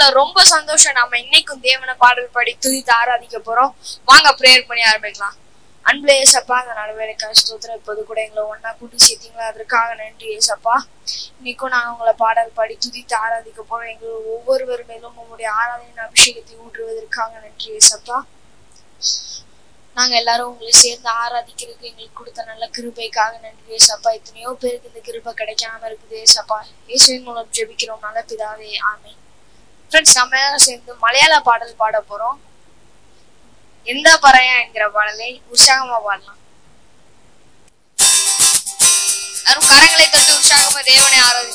ஆண்டவர்ல ரொம்ப சந்தோஷம். நாம இன்னைக்கும் தேவனை பாடல் பாடி துதித்து ஆராதிக்க போறோம். வாங்க ப்ரேயர் பண்ணி ஆரம்பிக்கலாம். அன்புல ஏசப்பா அந்த நடுவேலைக்காக ஸ்தோத்திரம். இப்போது கூட எங்களை ஒன்னா கூட்டி சேர்த்தீங்களா? அதற்காக நன்றி ஏசப்பா இன்னைக்கும் நாங்க உங்களை பாடல் பாடி துதித்து ஆராதிக்க போறோம். எங்கள் ஒவ்வொருவர் மேலும் உங்களுடைய ஆராதனை அபிஷேகத்தை ஊற்றுவதற்காக நன்றி ஏசப்பா நாங்க எல்லாரும் உங்களை சேர்ந்து ஆராதிக்கிறதுக்கு எங்களுக்கு கொடுத்த நல்ல கிருபைக்காக நன்றி ஏசப்பா எத்தனையோ பேருக்கு இந்த கிருபை கிடைக்காம இருக்குது ஏசப்பா இயேசுவின் மூலம் ஜெபிக்கிறோம். நல்ல பிதாவே ஆமே ஃப்ரெண்ட்ஸ் நம்ம சேர்ந்து மலையாள பாடல் பாட போகிறோம் எந்த பறையா என்கிற பாடலை உற்சாகமா பாடலாம். எல்லாரும் கரங்களை தட்டு உற்சாகமா தேவனை ஆராதி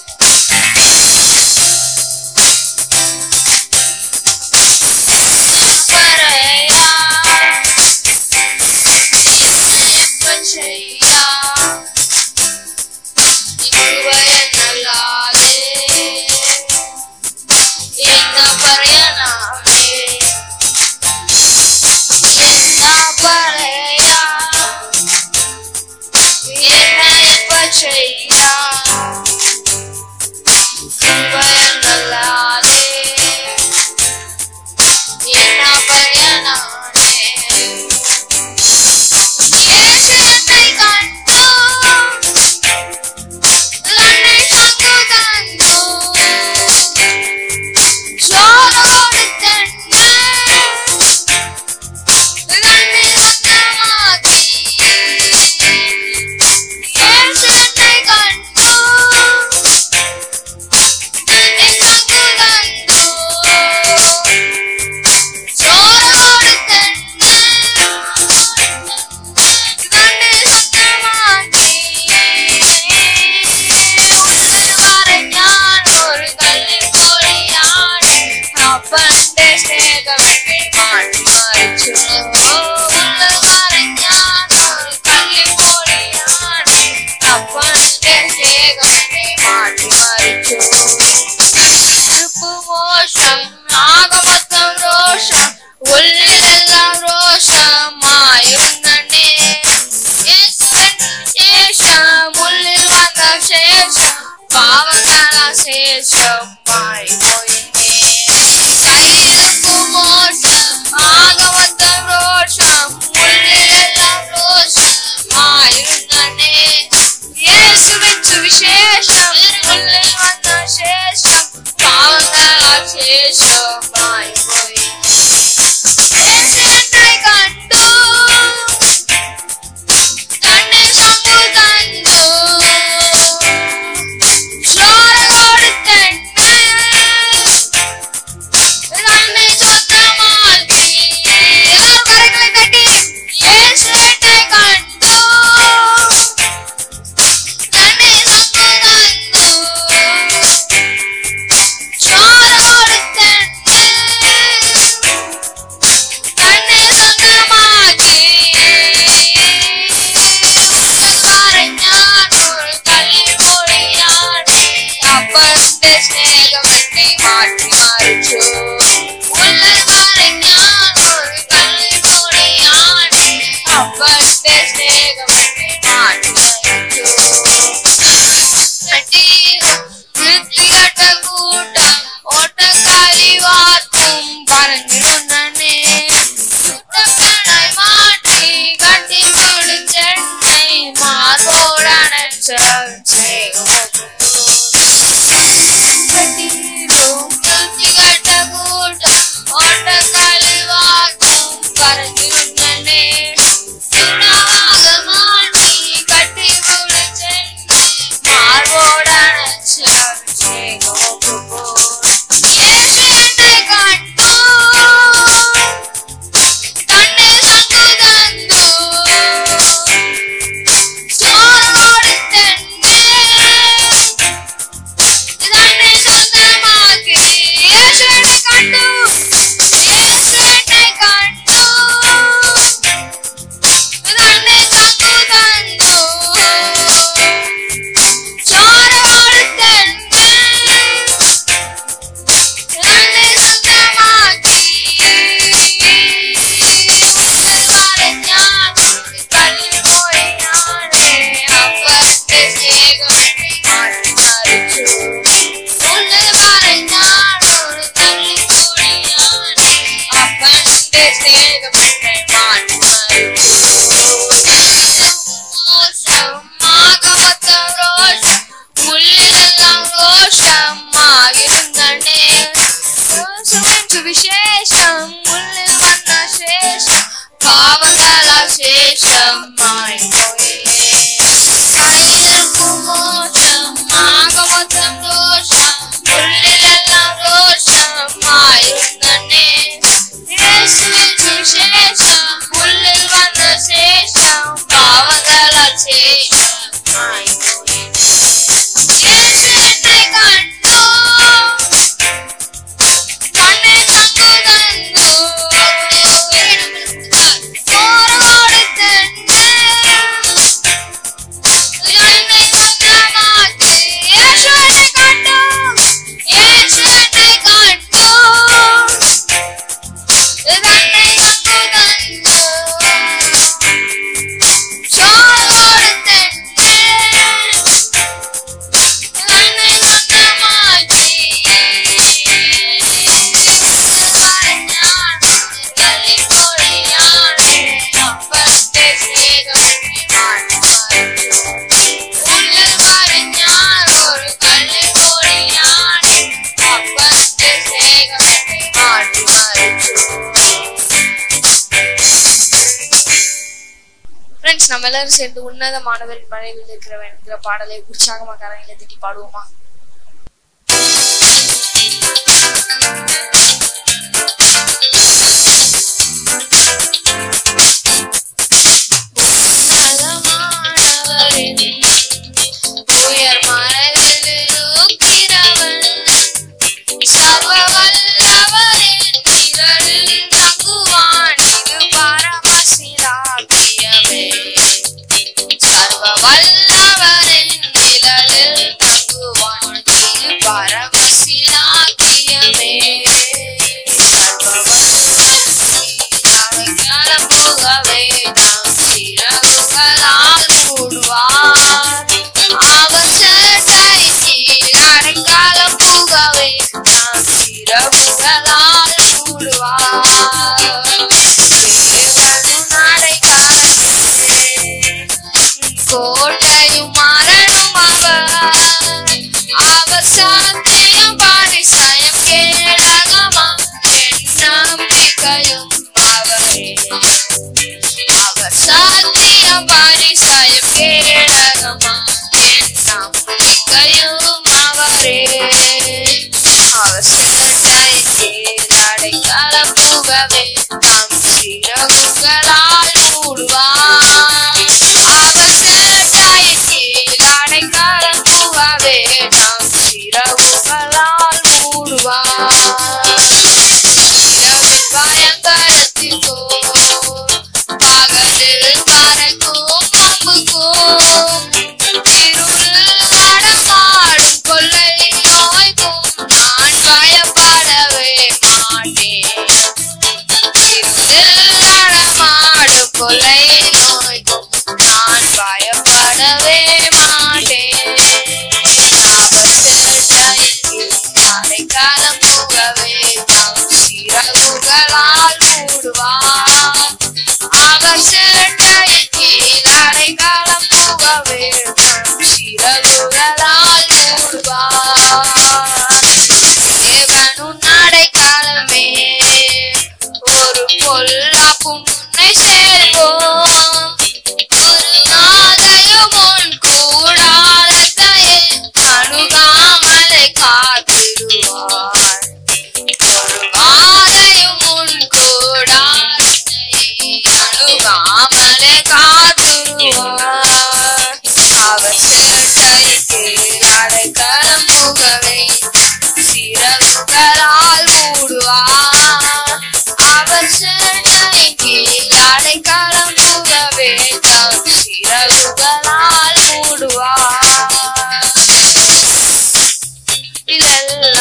எல்லாரும் சேர்ந்து உன்னத மாணவரின் மனைவில் இருக்கிறவன் என்கிற பாடலை உற்சாகமாக திட்டி பாடுவோமா?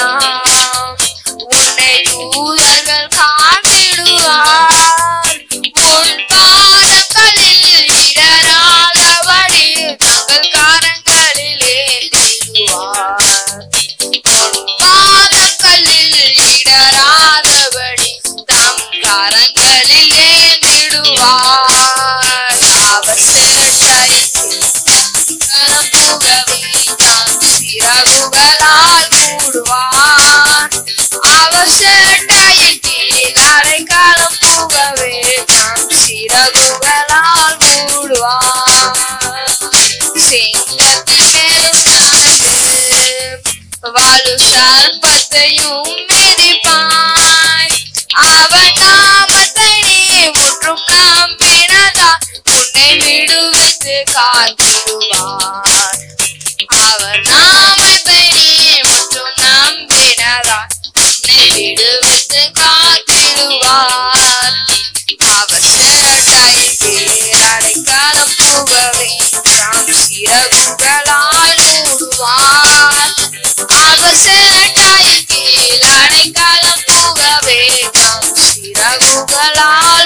now. அவன் நாமத்தை நீ முற்றும் நம்பினதா உன்னை விடுவித்து காத்திடுவார். அவர் நாமத்தை நீ முற்றும் நம்பினதா உன்னை விடுவித்து காத்திடுவார். அவர் சேட்டையின் கீழ் அடைக்கலம் புகவே தாம் சிறகுகளால் Hello.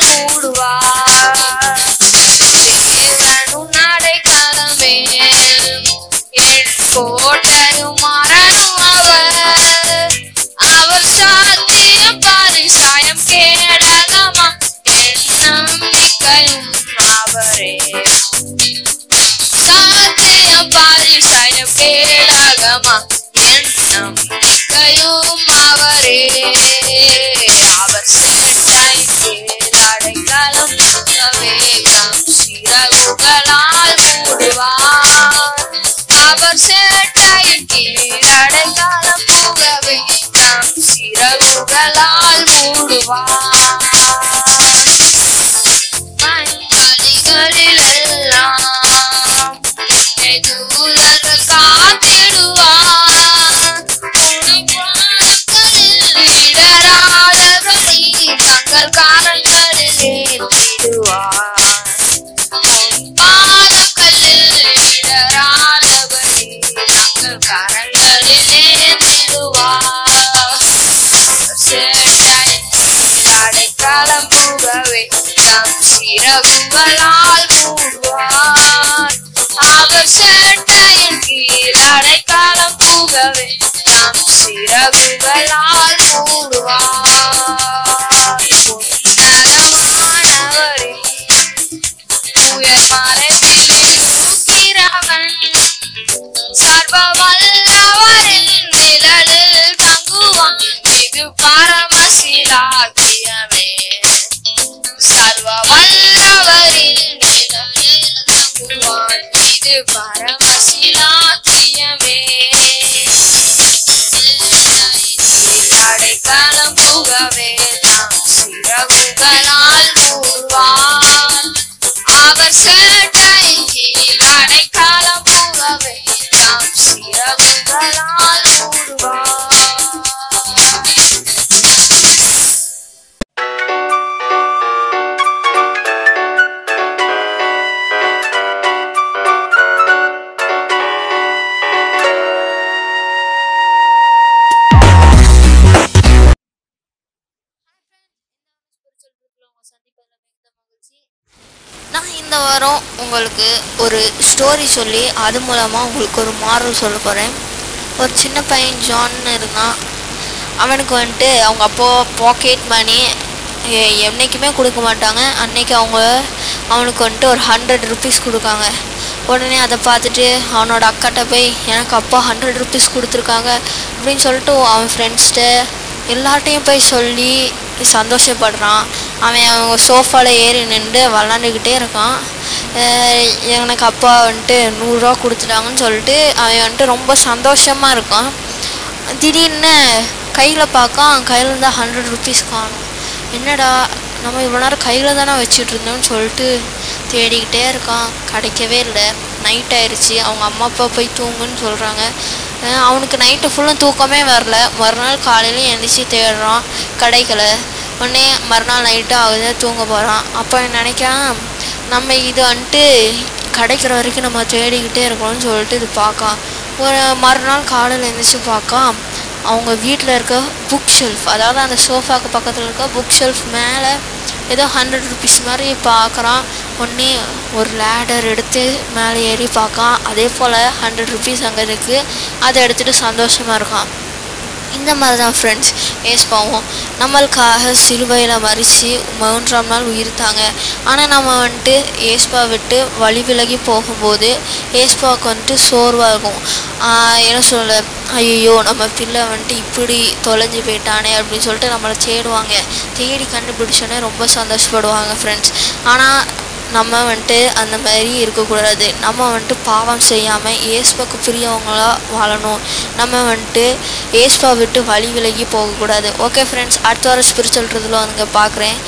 love. நான் இந்த வாரம் உங்களுக்கு ஒரு ஸ்டோரி சொல்லி அது மூலமாக உங்களுக்கு ஒரு மாரல் சொல்ல போகிறேன் ஒரு சின்ன பையன் ஜான்னு இருந்தான். அவனுக்கு வந்துட்டு அவங்க அப்பா பாக்கெட் மணி என்றைக்குமே கொடுக்க மாட்டாங்க. அன்னைக்கு அவங்க அவனுக்கு வந்துட்டு ஒரு ஹண்ட்ரட் ருபீஸ் கொடுக்காங்க. உடனே அதை பார்த்துட்டு அவனோட அக்காட்ட போய் எனக்கு அப்பா ஹண்ட்ரட் ருபீஸ் கொடுத்துருக்காங்க. அப்படின்னு சொல்லிட்டு அவன் ஃப்ரெண்ட்ஸ்கிட்ட எல்லார்ட்டையும் போய் சொல்லி சந்தோஷப்படுறான். அவன் அவங்க சோஃபாவில் ஏறி நின்று விளாண்டுக்கிட்டே இருக்கான். எனக்கு அப்பா வந்துட்டு நூறுரூவா கொடுத்துட்டாங்கன்னு சொல்லிட்டு அவன் வந்துட்டு ரொம்ப சந்தோஷமாக இருக்கான். திடீர்னு கையில் பார்க்க அவன் கையில் இருந்தால் ஹண்ட்ரட் ருபீஸ் காணும். என்னடா நம்ம இவ்வளோ நேரம் கையில் தானே வச்சுட்டு இருந்தோம்னு சொல்லிட்டு தேடிக்கிட்டே இருக்கான். கிடைக்கவே இல்லை. நைட் ஆயிடுச்சு அவங்க அம்மா அப்பா போய் தூங்குன்னு சொல்கிறாங்க அவனுக்கு நைட்டு ஃபுல்லும் தூக்கமே வரல. மறுநாள் காலையில் எழுந்திரிச்சி தேடுறான் கிடைக்கல உடனே மறுநாள் நைட்டு ஆகுது தூங்க போகிறான் அப்போ நினைக்கிறான் நம்ம இது வந்துட்டு கிடைக்கிற வரைக்கும் நம்ம தேடிக்கிட்டே இருக்கணும்னு சொல்லிட்டு இது பார்க்கான் ஒரு மறுநாள் காலையில் எழுந்திரிச்சி பார்க்கா அவங்க வீட்டில் இருக்க புக் ஷெல்ஃப் அதாவது அந்த சோஃபாக்கு பக்கத்தில் இருக்க புக் ஷெல்ஃப் மேலே ஏதோ ஹண்ட்ரட் ருபீஸ் மாதிரி பார்க்குறான். உடனே ஒரு லேடர் எடுத்து மேலே ஏறி பார்க்கான். அதே போல் ஹண்ட்ரட் ருபீஸ் அங்கே இருக்குது அதை எடுத்துகிட்டு சந்தோஷமாக இருக்கான். இந்த மாதிரி தான் ஃப்ரெண்ட்ஸ் ஏஸ்பாவும் நம்மளுக்காக சிலுவையில் மறித்து மூன்றாம் நாள் உயிர்த்தாங்க. ஆனால் நம்ம வந்துட்டு ஏஸ்பா விட்டு வழி விலகி போகும்போது ஏஸ்பாவுக்கு வந்துட்டு சோர்வாக இருக்கும். என்ன சொல்ல ஐயோ நம்ம பிள்ளை வந்துட்டு இப்படி தொலைஞ்சு போயிட்டானே அப்படின்னு சொல்லிட்டு நம்மளை தேடுவாங்க. தேடி கண்டுபிடிச்சோன்னே ரொம்ப சந்தோஷப்படுவாங்க ஃப்ரெண்ட்ஸ் ஆனால் நம்ம வந்துட்டு அந்த மாதிரி இருக்கக்கூடாது. நம்ம வந்துட்டு பாவம் செய்யாமல் ஏஸ்பாவுக்கு புரியவங்களாக வாழணும். நம்ம வந்துட்டு ஏஸ்பா விட்டு வழி விலகி போகக்கூடாது. ஓகே ஃப்ரெண்ட்ஸ் அடுத்த வாரம் ஸ்பிரிச்சுவல் இதில் வந்து பார்க்குறேன்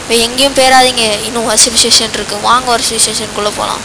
இப்போ எங்கேயும் பேராதிங்க. இன்னும் வசி விசேஷன் இருக்குது வாங்க ஒரு விசேஷனுக்குள்ளே போகலாம்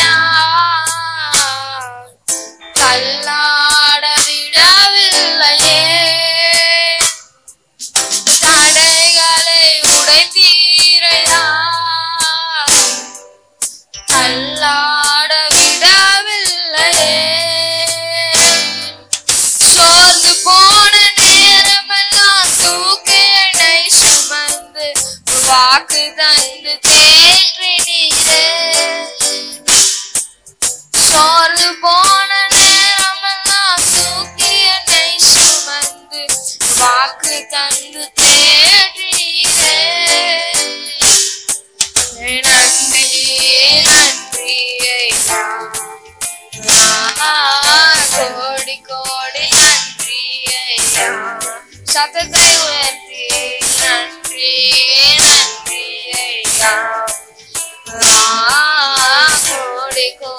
அல்லாட விடவில்லையே. சோர்ந்து போன நேரமெல்லாம் தூக்கியடை சுமந்து வாக்கு தந்து தேற்றினியே. சோர்ந்து போன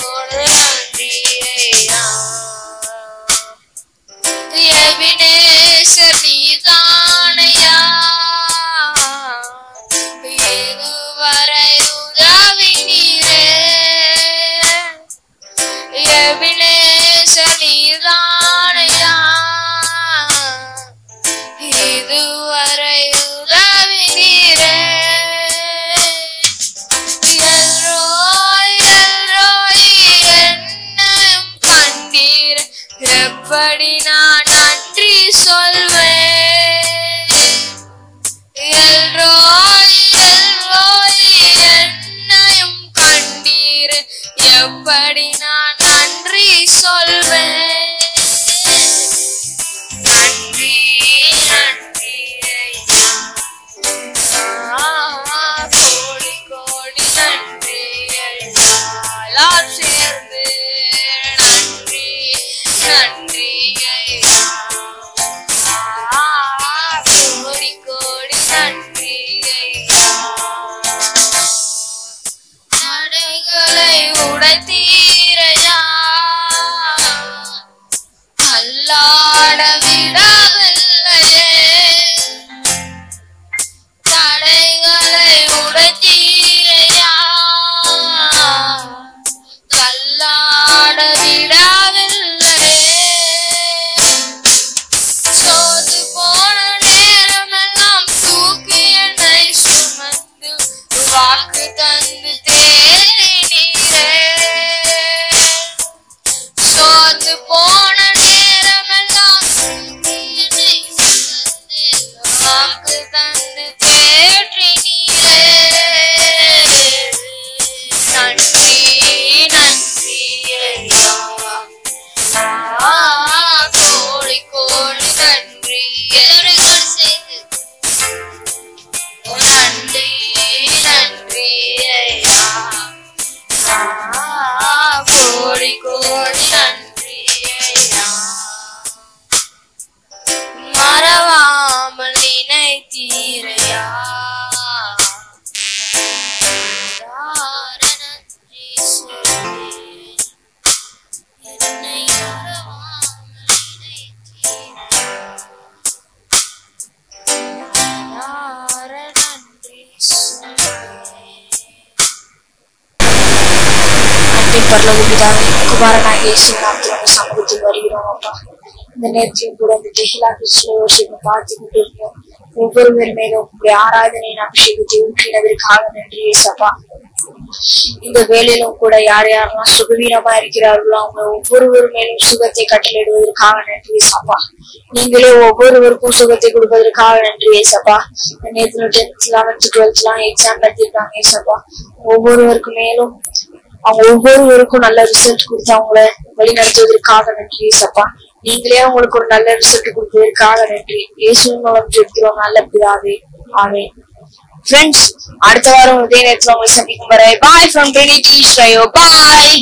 கோடி நன்றி அன்பின் பிதாவே குமாரனாக இயேசு நாமத்தில் சமூகத்தில் வருகிறோம் அப்பா இந்த நேரத்தையும் கூட இந்த ஜெகிலா கிறிஸ்துவ பார்த்து கொண்டிருக்கோம் ஒவ்வொருவர் மேலும் உங்களுடைய ஆராதனையின் அபிஷேகத்தை ஊற்றினதற்காக நன்றி ஏசப்பா இந்த வேலையிலும் கூட யார் யாரெல்லாம் சுகவீனமா இருக்கிறார்களோ அவங்க ஒவ்வொருவர் மேலும் சுகத்தை கட்டளையிடுவதற்காக நன்றி ஏசப்பா நீங்களே ஒவ்வொருவருக்கும் சுகத்தை கொடுப்பதற்காக நன்றி ஏசப்பா இந்த டென்த் லெவன்த் டுவெல்த் எல்லாம் எக்ஸாம் நடத்திருக்காங்க ஏசப்பா ஒவ்வொருவருக்கு மேலும் அவங்க ஒவ்வொருவருக்கும் நல்ல ரிசல்ட் கொடுத்து அவங்கள வழி நடத்துவதற்காக நன்றி சப்பா நீங்களே அவங்களுக்கு ஒரு நல்ல ரிசல்ட் கொடுப்பதற்காக நன்றி. இயேசுவின் மூலம் ஜெபிக்கிறோம். நல்ல பிதாவே. ஆமே ஃப்ரெண்ட்ஸ் அடுத்த வாரம் இதே நேரத்துல உங்களை சந்திக்கும் வரை பாய் ஃப்ரம் ட்ரினிட்டி ஸ்ரயோ பாய்